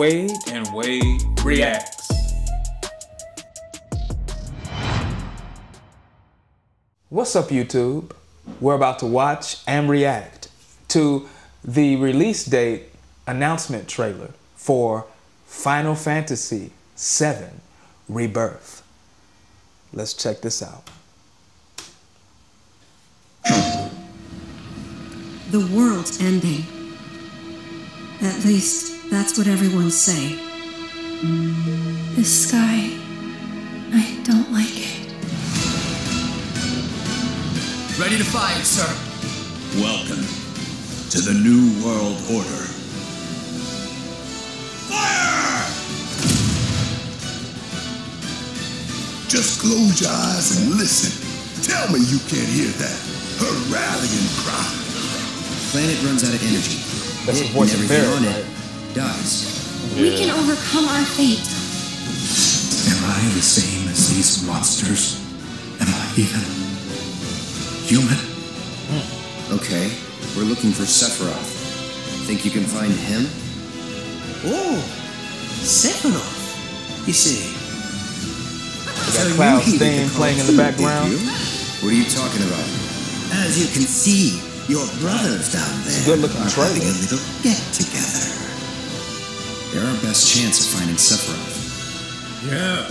Wade and Wade reacts. What's up, YouTube? We're about to watch and react to the release date announcement trailer for Final Fantasy VII Rebirth. Let's check this out. The world's ending. At least, that's what everyone's say. This sky, I don't like it. Ready to fight, sir. Welcome to the New World Order. Fire! Just close your eyes and listen. Tell me you can't hear that. Her rallying cry. Planet runs out of energy. That's the It voice and of everything Barret, on right? It dies. We can overcome our fate. Am I the same as these monsters? Am I even human? Hmm. Okay, we're looking for Sephiroth. Think you can find him? Oh, Sephiroth. You see, We So got you Cloud's heeded theme playing in the background. did you? What are you talking about? as you can see, your brothers down there a good-looking are trailer. having a little get together. They're our best chance of finding Sephiroth. Yeah.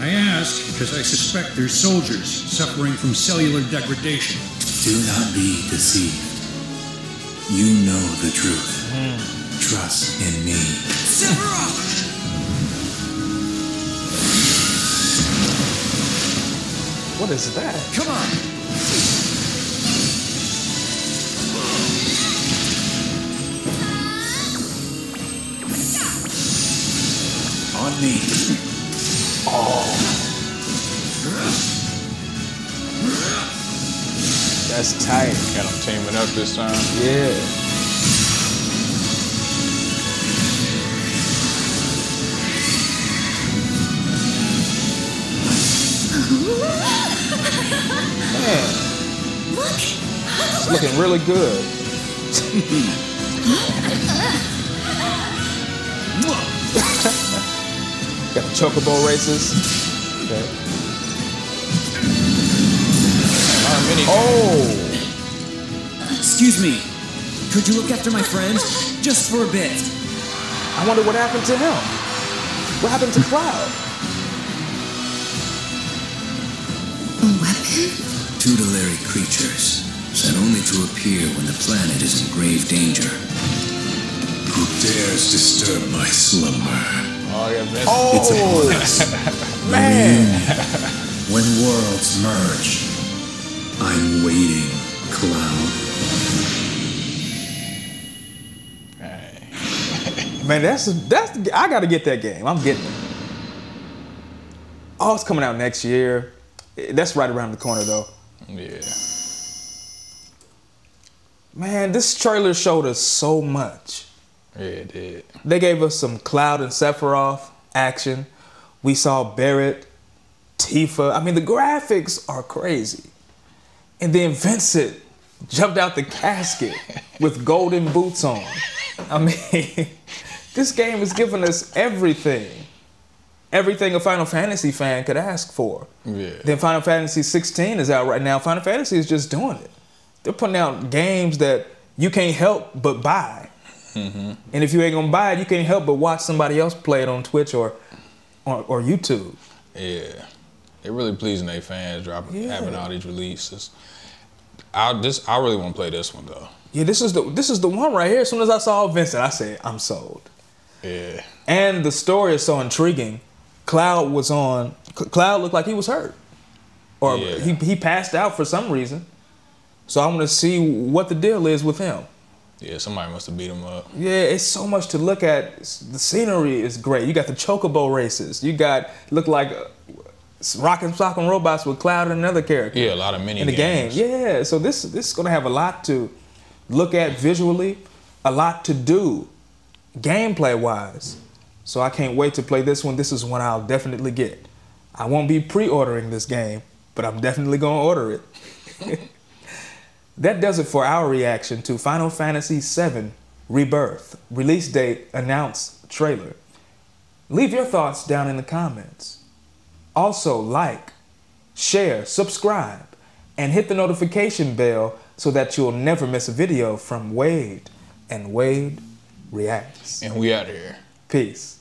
I ask because I suspect they're soldiers suffering from cellular degradation. Do not be deceived. You know the truth. Trust in me. Sephiroth! What is that? Come on! On me. That's tight. Got them teaming up this time. Yeah. Man, Look! it's looking really good. Got the chocobo races. Okay. A lot of mini Oh, Excuse me. Could you look after my friend? Just for a bit. I wonder what happened to him. What happened to Cloud? A weapon? Tutelary creatures, sent only to appear when the planet is in grave danger. Who dares disturb my slumber? Oh, yeah, Vince. It's upon us. man. Mm. When worlds merge, I'm waiting, Cloud. Man, that's that's I gotta get that game. I'm getting it. Oh, it's coming out next year. That's right around the corner though. Yeah. Man, this trailer showed us so much. Yeah, it did. They gave us some Cloud and Sephiroth action. We saw Barret, Tifa. I mean, the graphics are crazy. And then Vincent jumped out the casket with golden boots on. I mean, this game is giving us everything. Everything a Final Fantasy fan could ask for. Yeah. Then Final Fantasy 16 is out right now. Final Fantasy is just doing it. They're putting out games that you can't help but buy. Mm-hmm. And if you ain't gonna buy it, you can't help but watch somebody else play it on Twitch or or, or YouTube. Yeah. They're really pleasing their fans dropping Yeah. having all these releases. I this I really want to play this one though. Yeah, this is the this is the one right here. As soon as I saw Vincent, I said, I'm sold. Yeah. And the story is so intriguing. Cloud was on. Cloud looked like he was hurt, or Yeah. he he passed out for some reason. So I want to see what the deal is with him. Yeah, somebody must have beat him up. Yeah, it's so much to look at. The scenery is great. You got the chocobo races. You got look like uh, rockin' sockin' robots with Cloud and another character. Yeah, a lot of mini in the games. game. Yeah, so this this is gonna have a lot to look at visually, a lot to do, gameplay wise. So I can't wait to play this one. This is one I'll definitely get. I won't be pre-ordering this game, but I'm definitely gonna order it. that does it for our reaction to Final Fantasy VII Rebirth. Release date announced trailer. Leave your thoughts down in the comments. Also, like, share, subscribe, and hit the notification bell so that you'll never miss a video from Wade and Wade Reacts. And we out here. Peace.